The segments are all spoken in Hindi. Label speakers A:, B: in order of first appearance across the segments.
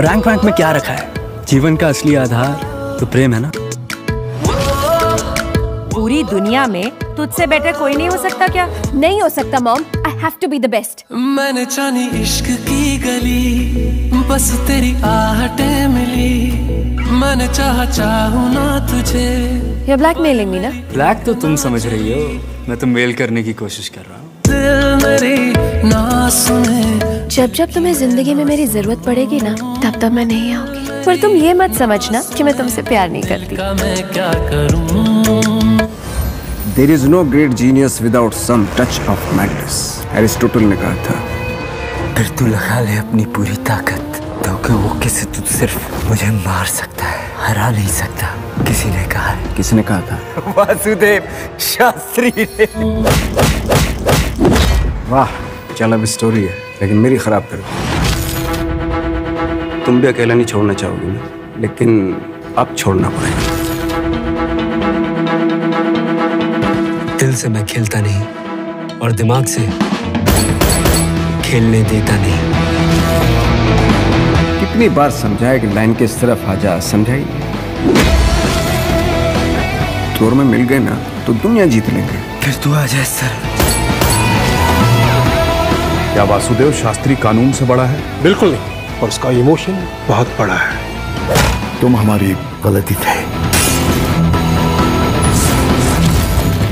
A: रैंक वैंक में क्या रखा है? जीवन का असली आधार तो प्रेम है ना?
B: पूरी दुनिया में तुझसे बेटर कोई नहीं हो सकता क्या?
C: नहीं हो सकता mom I have to be the best
D: मैंने जानी इश्क की गली बस तेरी आहटें मिली। मैंने चाह चाहू ना तुझे।
C: ये ब्लैकमेलिंग मी ना?
A: ब्लैक तो तुम समझ रही हो मैं तो मेल करने की कोशिश कर रहा हूँ।
D: दिल मेरी ना सुने
C: जब जब तुम्हें ज़िंदगी में मेरी ज़रूरत पड़ेगी ना तब तब मैं नहीं आऊँगी। पर तुम ये मत समझना कि मैं तुमसे प्यार नहीं करती।
D: का मैं क्या करूँ?
E: There is no great genius without some touch of madness Aristotle ने कहा था।
F: फिर तू लगा ले अपनी पूरी ताकत तो कि वो किसी तू सिर्फ़ मुझे मार सकता है हरा नहीं सकता। किसी ने कहा है?
E: किसने कहा था?
F: वासुदेव शास्त्री ने।
E: वाह चल अब स्टोरी है। लेकिन मेरी खराब कर दी। तुम भी अकेला नहीं छोड़ना चाहोगी ना? लेकिन अब छोड़ना पड़ेगा।
F: दिल से मैं खेलता नहीं और दिमाग से खेलने देता नहीं।
E: कितनी बार समझाया कि लाइन के इस तरफ़ आ जा समझाई चोर में मिल गए ना तो दुनिया जीत लेंगे।
F: फिर तू आ जाए सर।
G: क्या वासुदेव शास्त्री कानून से बड़ा है?
H: बिल्कुल नहीं। और उसका इमोशन बहुत बड़ा है।
G: तुम हमारी गलती थे।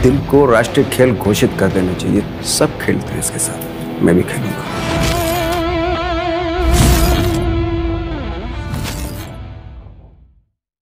E: दिल को राष्ट्रीय खेल घोषित कर देना चाहिए। सब खेलते हैं इसके साथ। मैं भी खेलूँगा।